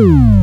Ooh.